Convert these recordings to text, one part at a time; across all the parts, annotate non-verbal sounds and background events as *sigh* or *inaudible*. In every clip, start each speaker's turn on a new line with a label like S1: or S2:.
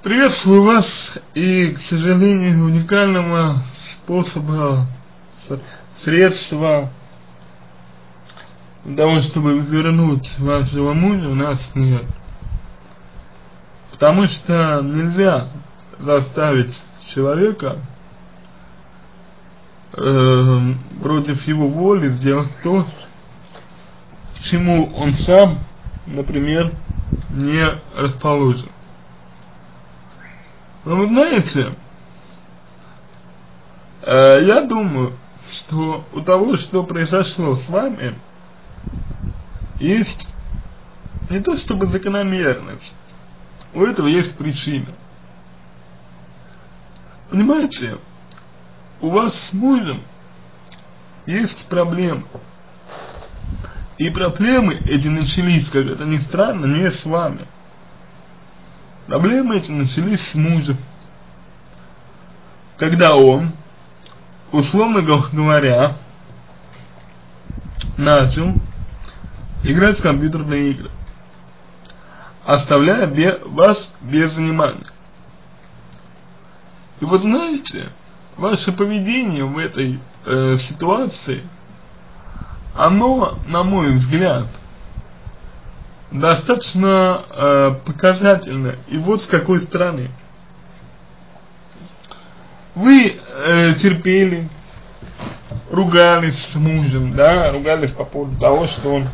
S1: Приветствую вас и, к сожалению, уникального способа, средства для того, чтобы вернуть вашего мужа, у нас нет. Потому что нельзя заставить человека э, против его воли сделать то, к чему он сам, например, не расположен. Но вы знаете, э, я думаю, что у того, что произошло с вами, есть не то чтобы закономерность, у этого есть причина. Понимаете, у вас с мужем есть проблемы. И проблемы эти начались, как это ни странно, не с вами. Проблемы эти начались с мужем. Когда он, условно говоря, начал играть в компьютерные игры, оставляя бе вас без внимания. И вот знаете, ваше поведение в этой э, ситуации, оно, на мой взгляд, достаточно э, показательно. И вот с какой стороны. Вы э, терпели, ругались с мужем, да, ругались по поводу того, что он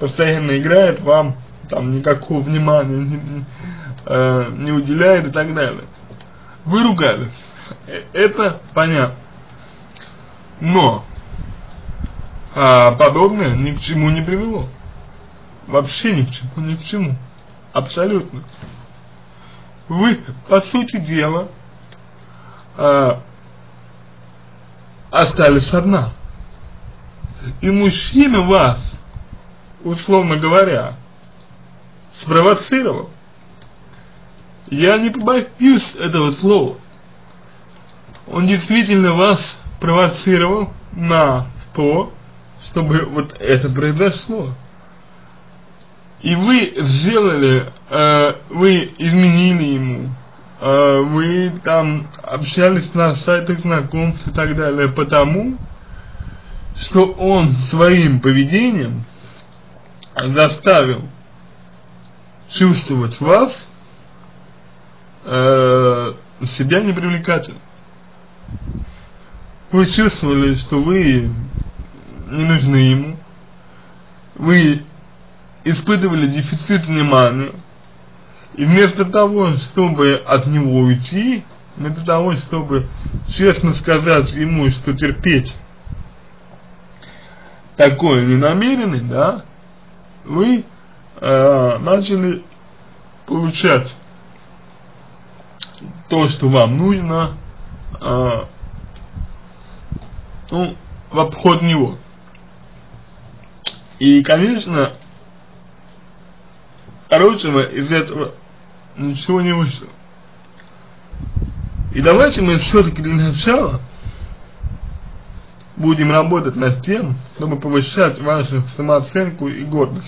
S1: постоянно играет, вам там никакого внимания не, э, не уделяет и так далее. Вы ругались. Э, это понятно. Но а, подобное ни к чему не привело. Вообще ни к чему, ни к чему. Абсолютно. Вы, по сути дела, э, остались одна. И мужчина вас, условно говоря, спровоцировал. Я не побоюсь этого слова. Он действительно вас провоцировал на то, чтобы вот это произошло и вы сделали, э, вы изменили ему, э, вы там общались на сайтах знакомств и так далее, потому что он своим поведением заставил чувствовать вас э, себя непривлекательным. Вы чувствовали, что вы не нужны ему, вы испытывали дефицит внимания, и вместо того, чтобы от него уйти, вместо того, чтобы честно сказать ему, что терпеть такое не намерены, да, вы э, начали получать то, что вам нужно, э, ну, в обход него. И, конечно, хорошего из этого ничего не вышло. И давайте мы все-таки для начала будем работать над тем, чтобы повышать вашу самооценку и гордость.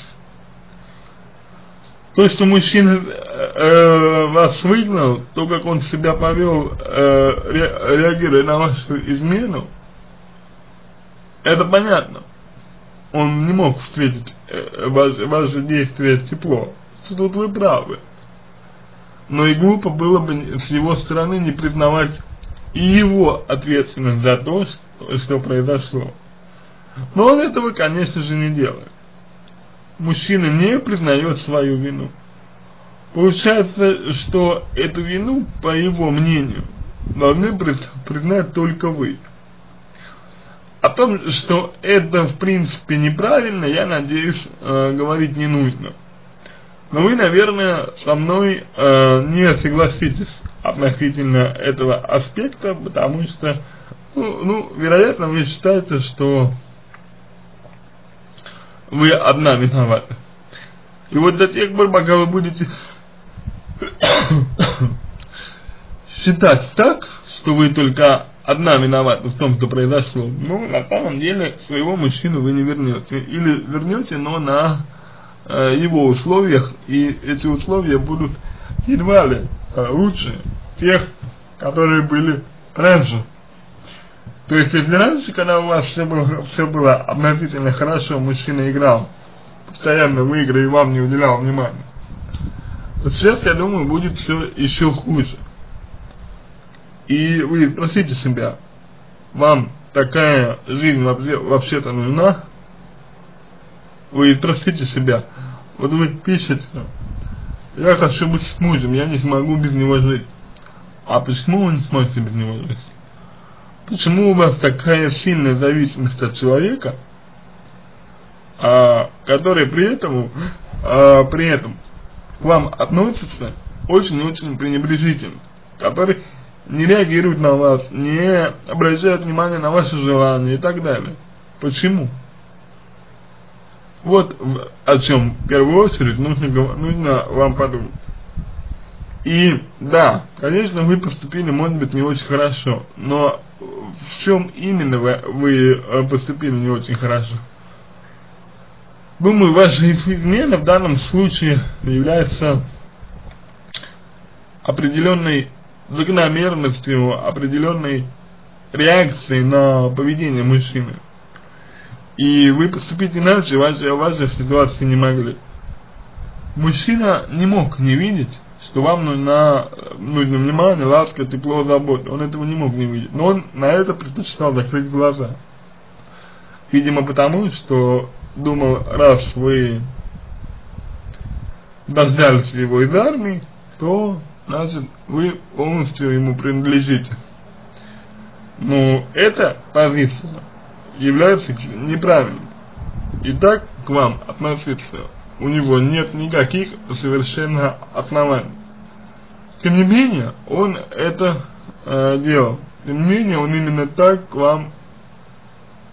S1: То, что мужчина э, вас выгнал, то, как он себя повел, э, ре, реагируя на вашу измену, это понятно. Он не мог встретить э, ваше, ваше действие тепло тут вы правы. Но и глупо было бы с его стороны не признавать и его ответственность за то, что, что произошло. Но он этого, конечно же, не делает. Мужчина не признает свою вину. Получается, что эту вину, по его мнению, должны признать только вы. О том, что это в принципе неправильно, я надеюсь, э, говорить не нужно. Но вы, наверное, со мной э, не согласитесь относительно этого аспекта, потому что, ну, ну, вероятно, вы считаете, что вы одна виновата. И вот до тех пор, пока вы будете *coughs* считать так, что вы только одна виновата в том, что произошло, ну, на самом деле, своего мужчину вы не вернете. Или вернете, но на его условиях, и эти условия будут едва ли э, лучше тех, которые были раньше. То есть, если раньше, когда у вас все было, все было относительно хорошо, мужчина играл, постоянно в и вам не уделял внимания, вот сейчас, я думаю, будет все еще хуже. И вы спросите себя, вам такая жизнь вообще-то нужна? Вы спросите себя, вот вы пишете, я хочу быть с мужем, я не смогу без него жить. А почему вы не сможете без него жить? Почему у вас такая сильная зависимость от человека, а, который при этом, а, при этом к вам относится очень-очень пренебрежительно, который не реагирует на вас, не обращает внимания на ваши желания и так далее. Почему? Вот о чем в первую очередь нужно, нужно вам подумать. И да, конечно, вы поступили, может быть, не очень хорошо, но в чем именно вы, вы э, поступили не очень хорошо? Думаю, ваша измена в данном случае является определенной закономерностью, определенной реакцией на поведение мужчины. И вы поступить иначе в вашей, ситуации не могли. Мужчина не мог не видеть, что вам нужна, нужно внимание, ласка, тепло, забота. Он этого не мог не видеть. Но он на это предпочитал закрыть глаза. Видимо потому, что думал, раз вы дождались его из армии, то, значит, вы полностью ему принадлежите. Но эта позиция является неправильной. И так к вам относиться у него нет никаких совершенно оснований. Тем не менее, он это э, делал. Тем не менее, он именно так к вам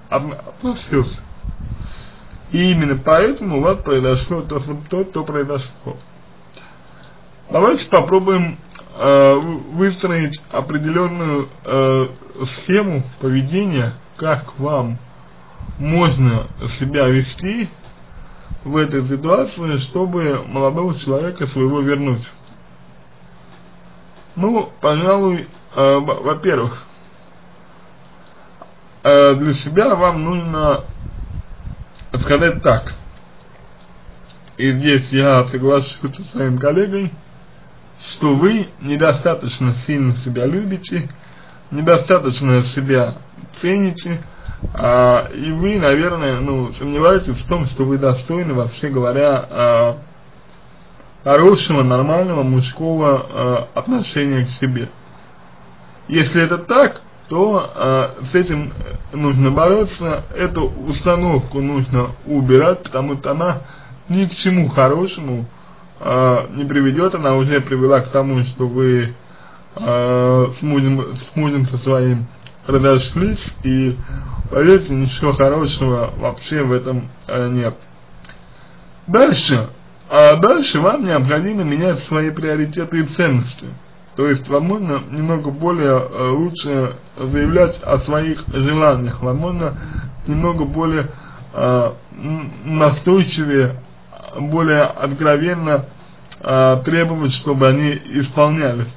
S1: относился. И именно поэтому у вас произошло то, то, то произошло. Давайте попробуем э, выстроить определенную э, схему поведения, как вам можно себя вести в этой ситуации, чтобы молодого человека своего вернуть? Ну, пожалуй, э, во-первых, э, для себя вам нужно сказать так. И здесь я соглашусь со своим коллегой, что вы недостаточно сильно себя любите, недостаточно себя цените, а, и вы, наверное, ну, сомневаетесь в том, что вы достойны, вообще говоря, а, хорошего, нормального мужского а, отношения к себе. Если это так, то а, с этим нужно бороться, эту установку нужно убирать, потому что она ни к чему хорошему а, не приведет, она уже привела к тому, что вы а, с, мужем, с мужем со своим разошлись, и поверьте, ничего хорошего вообще в этом э, нет. Дальше. А дальше вам необходимо менять свои приоритеты и ценности. То есть, возможно, немного более э, лучше заявлять о своих желаниях, возможно, немного более э, настойчивее, более откровенно э, требовать, чтобы они исполнялись.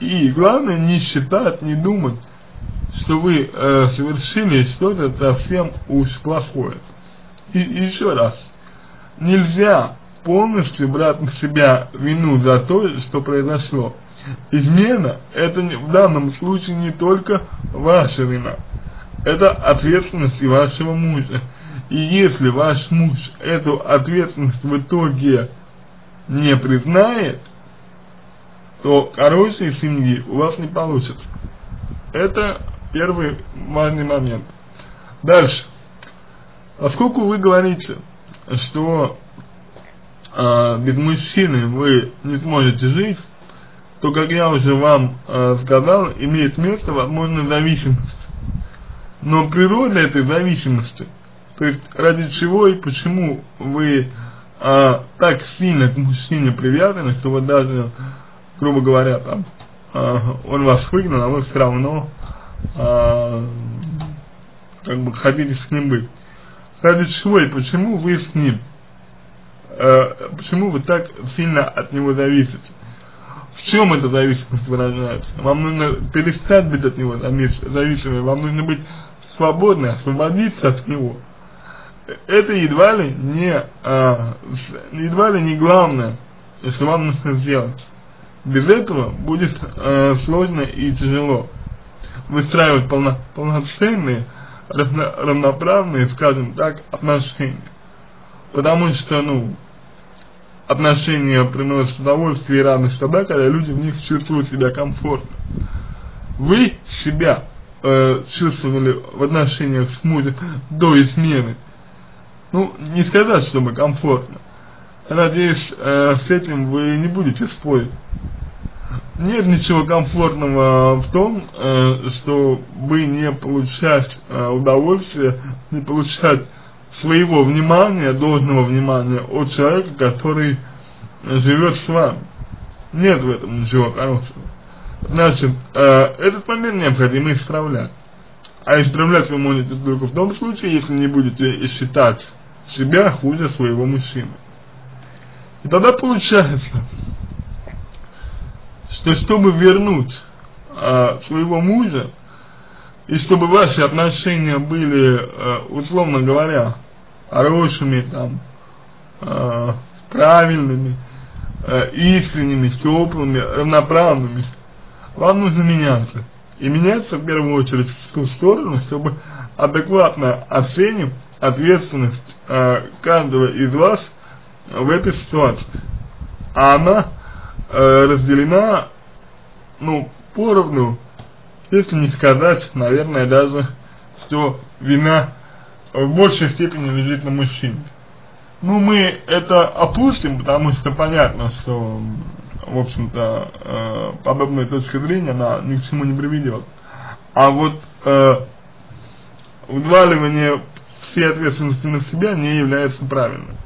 S1: И главное, не считать, не думать, что вы э, совершили что-то совсем уж плохое. И, еще раз, нельзя полностью брать на себя вину за то, что произошло. Измена это в данном случае не только ваша вина, это ответственность вашего мужа. И если ваш муж эту ответственность в итоге не признает, то хорошей семьи у вас не получится. Это Первый важный момент. Дальше. Поскольку вы говорите, что э, без мужчины вы не сможете жить, то, как я уже вам э, сказал, имеет место, возможно, зависимость. Но природа этой зависимости, то есть ради чего и почему вы э, так сильно к мужчине привязаны, что вы даже, грубо говоря, там, э, он вас выгнал, а вы все равно а, как бы хотите с ним быть. Ради чего и почему вы с ним? А, почему вы так сильно от него зависите? в чем эта зависимость выражается? Вам нужно перестать быть от него зависимым, вам нужно быть свободны, освободиться от него. Это едва ли не, а, едва ли не главное, что вам нужно сделать. Без этого будет а, сложно и тяжело выстраивать полно, полноценные, равно, равноправные, скажем так, отношения. Потому что, ну, отношения приносят удовольствие и радость тогда, когда люди в них чувствуют себя комфортно. Вы себя э, чувствовали в отношениях с мужем до измены, ну, не сказать, чтобы комфортно. Надеюсь, э, с этим вы не будете спорить. Нет ничего комфортного в том, э, что вы не получать э, удовольствие, не получать своего внимания, должного внимания от человека, который живет с вами. Нет в этом ничего хорошего. Значит, э, этот момент необходимо исправлять. А исправлять вы можете только в том случае, если не будете считать себя хуже своего мужчины. И тогда получается, что чтобы вернуть э, своего мужа, и чтобы ваши отношения были, э, условно говоря, хорошими, там, э, правильными, э, искренними, теплыми, равноправными, вам нужно меняться. И меняться в первую очередь в ту сторону, чтобы адекватно оценив ответственность э, каждого из вас в этой ситуации. А она э, разделена, ну, поровну, если не сказать, наверное, даже, что вина в большей степени лежит на мужчине. Ну, мы это опустим, потому что понятно, что, в общем-то, э, подобная точка зрения, она ни к чему не приведет. А вот э, взваливание всей ответственности на себя не является правильным.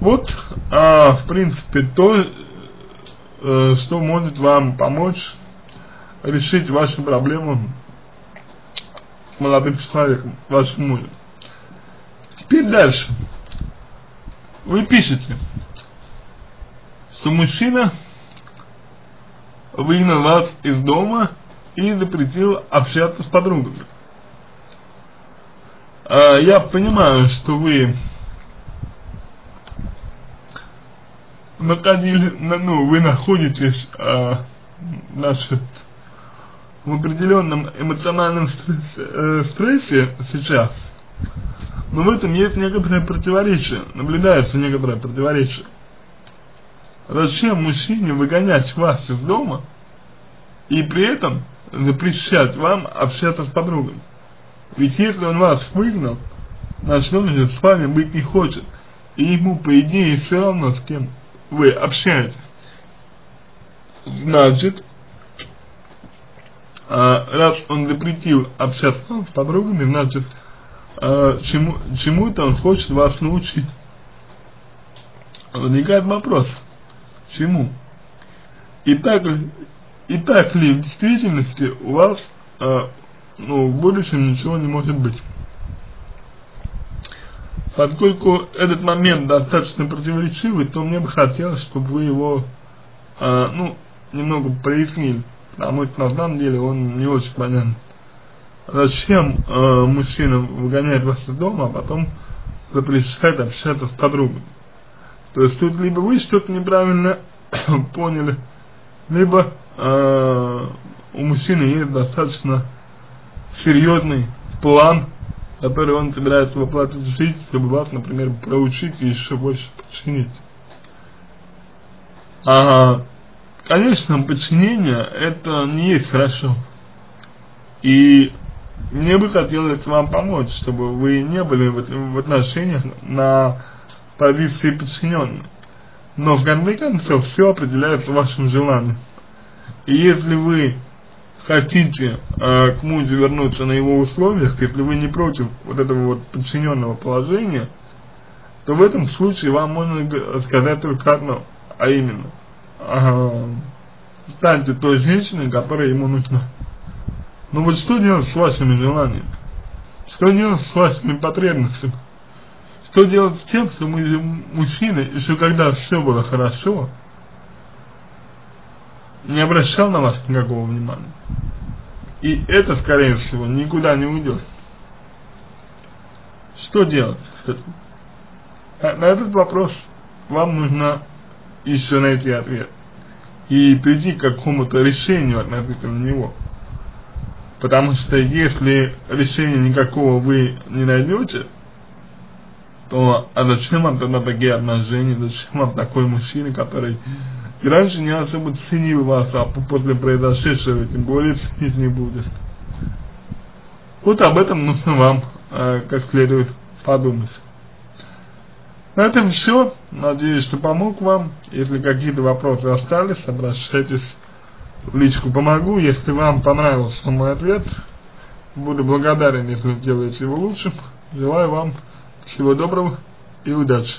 S1: Вот, а, в принципе, то, э, что может вам помочь решить вашу проблему молодым человеком, вашим мужем. Теперь дальше. Вы пишете, что мужчина выгнал вас из дома и запретил общаться с подругами. А, я понимаю, что вы находили, ну, вы находитесь, а, значит, в определенном эмоциональном э, стрессе сейчас, но в этом есть некоторое противоречие, наблюдается некоторое противоречие. Зачем мужчине выгонять вас из дома и при этом запрещать вам общаться с подругами? Ведь если он вас выгнал, значит он же с вами быть не хочет. И ему, по идее, все равно с кем вы общаетесь. Значит, а, раз он запретил общаться с подругами, значит, а, чему, чему-то он хочет вас научить. Возникает вопрос, чему? И так, и так ли в действительности у вас а, ну, в будущем ничего не может быть? Поскольку этот момент достаточно противоречивый, то мне бы хотелось, чтобы вы его, э, ну, немного прояснили, потому что на самом деле он не очень понятен. Зачем э, мужчина выгоняет вас из дома, а потом запрещает общаться с подругой? То есть тут либо вы что-то неправильно *coughs* поняли, либо э, у мужчины есть достаточно серьезный план который он собирается воплотить в жизнь, чтобы вас, например, проучить и еще больше подчинить. А, конечно, подчинение это не есть хорошо. И мне бы хотелось вам помочь, чтобы вы не были в отношениях на позиции подчиненных. Но в конце концов все определяется вашим желанием. И если вы хотите э, к мужу вернуться на его условиях, если вы не против вот этого вот подчиненного положения, то в этом случае вам можно сказать только одно, а именно, э, станьте той женщиной, которая ему нужна. Но вот что делать с вашими желаниями? Что делать с вашими потребностями? Что делать с тем, что мы мужчины, еще когда все было хорошо, не обращал на вас никакого внимания. И это, скорее всего, никуда не уйдет. Что делать? На этот вопрос вам нужно еще найти ответ. И прийти к какому-то решению относительно него. Потому что если решения никакого вы не найдете, то а зачем вам тогда такие отношения, зачем вам такой мужчина, который раньше не особо ценил вас, а после произошедшего, тем более ценить не будет. Вот об этом нужно вам э, как следует подумать. На этом все. Надеюсь, что помог вам. Если какие-то вопросы остались, обращайтесь в личку помогу. Если вам понравился мой ответ, буду благодарен, если сделаете его лучшим. Желаю вам всего доброго и удачи.